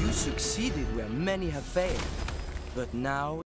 You succeeded where many have failed, but now